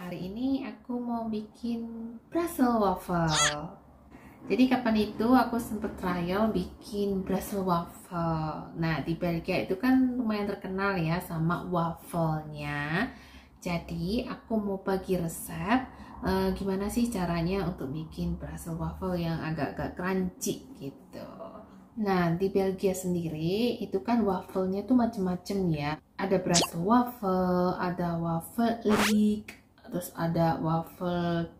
hari ini aku mau bikin Brussels waffle. Jadi kapan itu aku sempet trial bikin Brussels waffle. Nah di Belgia itu kan lumayan terkenal ya sama waffle-nya. Jadi aku mau bagi resep uh, gimana sih caranya untuk bikin Brussels waffle yang agak-agak crunchy gitu. Nah, di Belgia sendiri itu kan wafelnya tuh macem-macem ya. Ada Brussels waffle, ada waffle leek, terus ada waffle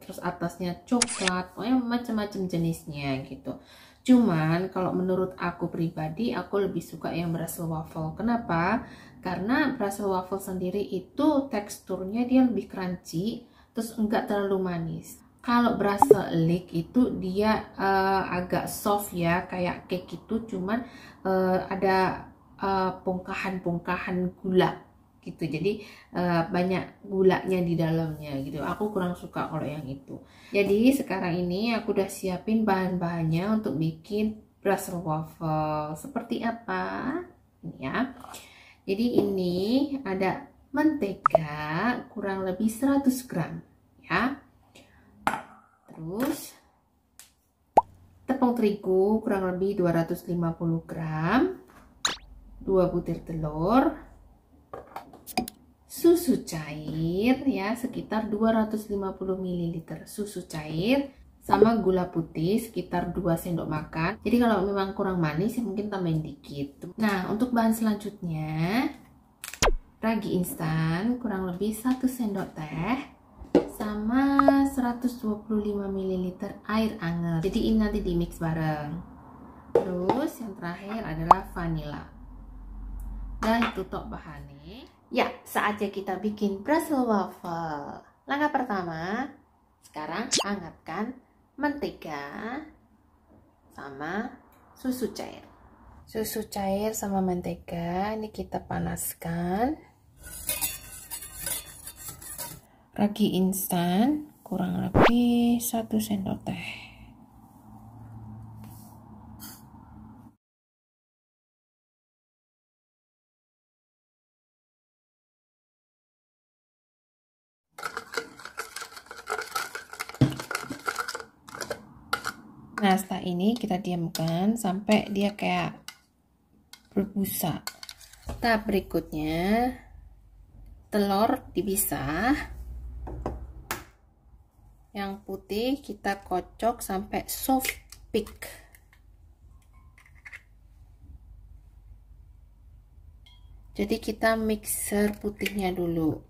terus atasnya coklat pokoknya macam-macam jenisnya gitu. Cuman kalau menurut aku pribadi aku lebih suka yang Brussels waffle. Kenapa? Karena Brussels waffle sendiri itu teksturnya dia lebih crunchy terus enggak terlalu manis. Kalau Brussels leek itu dia uh, agak soft ya kayak cake itu cuman uh, ada uh, bongkahan-bongkahan gula gitu. Jadi uh, banyak gulanya di dalamnya gitu. Aku kurang suka kalau yang itu. Jadi sekarang ini aku udah siapin bahan-bahannya untuk bikin Brussels waffle. Seperti apa? Ini ya. Jadi ini ada mentega kurang lebih 100 gram ya. Terus tepung terigu kurang lebih 250 gram. 2 butir telur susu cair ya sekitar 250 ml susu cair sama gula putih sekitar 2 sendok makan. Jadi kalau memang kurang manis ya mungkin tambahin dikit. Nah untuk bahan selanjutnya ragi instan kurang lebih 1 sendok teh sama 125 ml air hangat jadi ini nanti di mix bareng. Terus yang terakhir adalah vanila. Dan tutup bahannya Ya, saatnya kita bikin Brussels waffle. Langkah pertama, sekarang hangatkan mentega sama susu cair. Susu cair sama mentega ini kita panaskan. Ragi instan kurang lebih 1 sendok teh. Nah, setelah ini kita diamkan sampai dia kayak berbusa. Tahap berikutnya, telur dipisah. Yang putih kita kocok sampai soft pick. Jadi kita mixer putihnya dulu.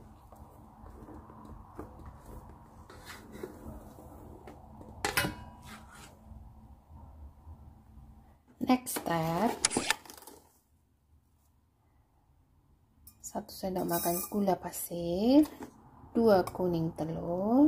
next step. Satu sendok makan gula pasir. Dua kuning telur.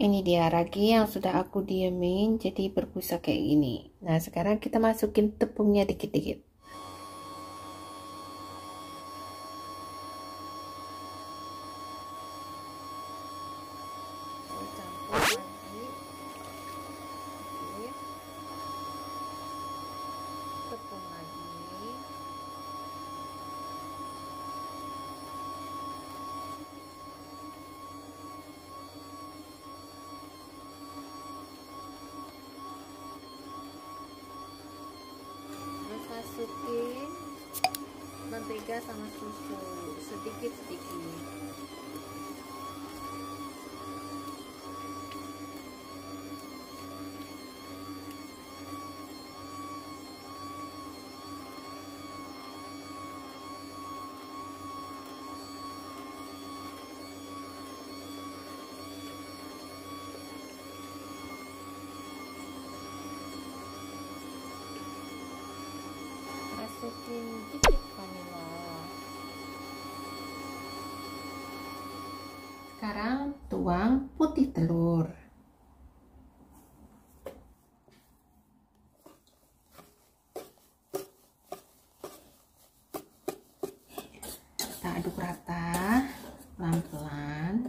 Ini dia ragi yang sudah aku diemin jadi berbusa kayak gini. Nah sekarang kita masukin tepungnya dikit-dikit mentega sama susu. Sedikit-sedikit tuang putih telur. Kita aduk rata pelan-pelan.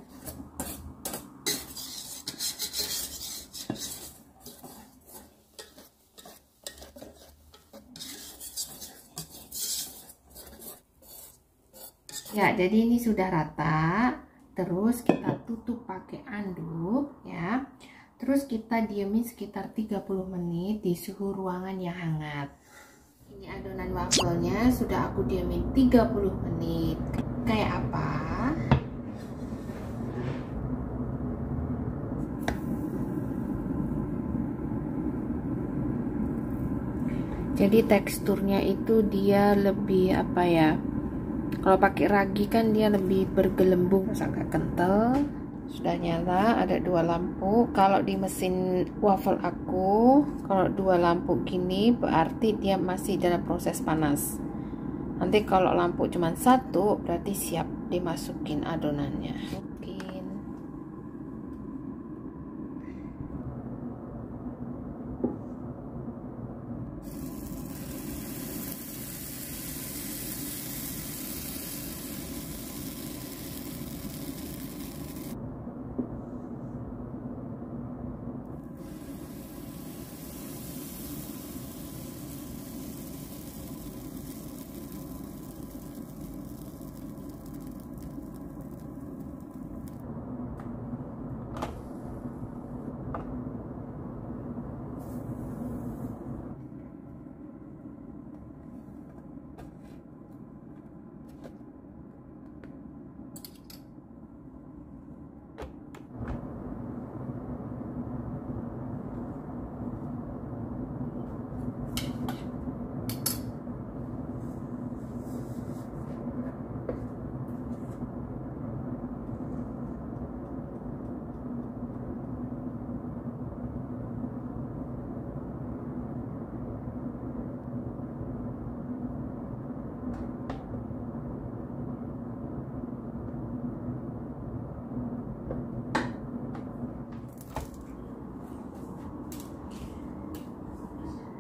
Ya jadi ini sudah rata terus kita tutup pakai anduk ya. Terus kita diamin sekitar 30 menit di suhu ruangan yang hangat. Ini adonan wafelnya sudah aku diamin 30 menit. Kayak apa? Jadi teksturnya itu dia lebih apa ya kalau pakai ragi kan dia lebih bergelembung agak kental. Sudah nyala ada dua lampu. Kalau di mesin waffle aku kalau dua lampu gini berarti dia masih dalam proses panas. Nanti kalau lampu cuma satu berarti siap dimasukin adonannya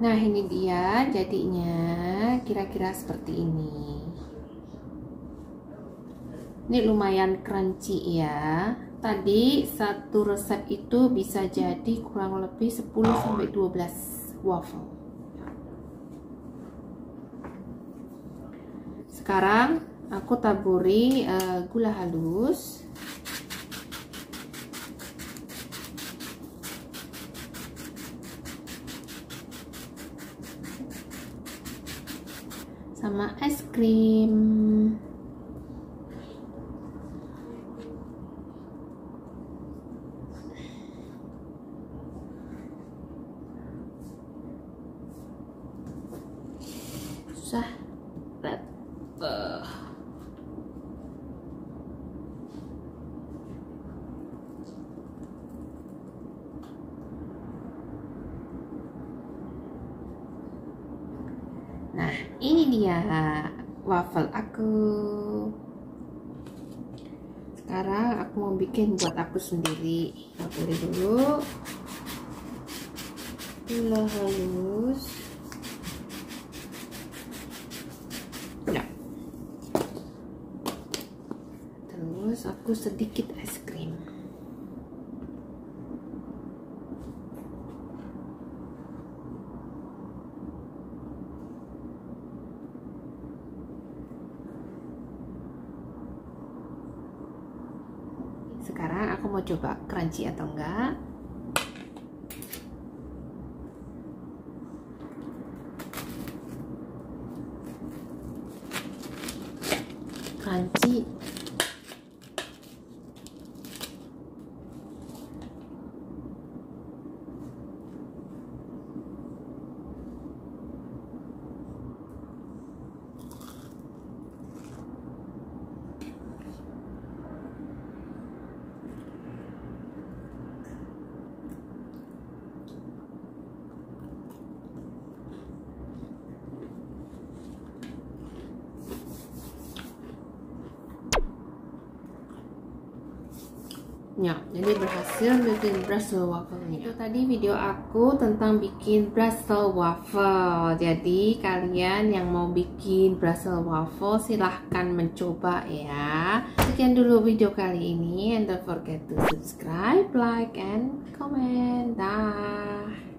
Nah ini dia jadinya kira-kira seperti ini. Ini lumayan crunchy ya. Tadi satu resep itu bisa jadi kurang lebih 10-12 waffle. Sekarang aku taburi uh, gula halus sama es krim. Susah berat uh. Nah, dia waffle aku. Sekarang aku mau bikin buat aku sendiri. Aku dulu. Gula halus. Ya. Terus aku sedikit es krim. sekarang aku mau coba crunchy atau enggak. Crunchy Ya, jadi berhasil bikin Brussels waffle Itu tadi video aku tentang bikin Brussels waffle. Jadi kalian yang mau bikin Brussels waffle silahkan mencoba ya. Sekian dulu video kali ini and don't forget to subscribe, like, and comment. Dah.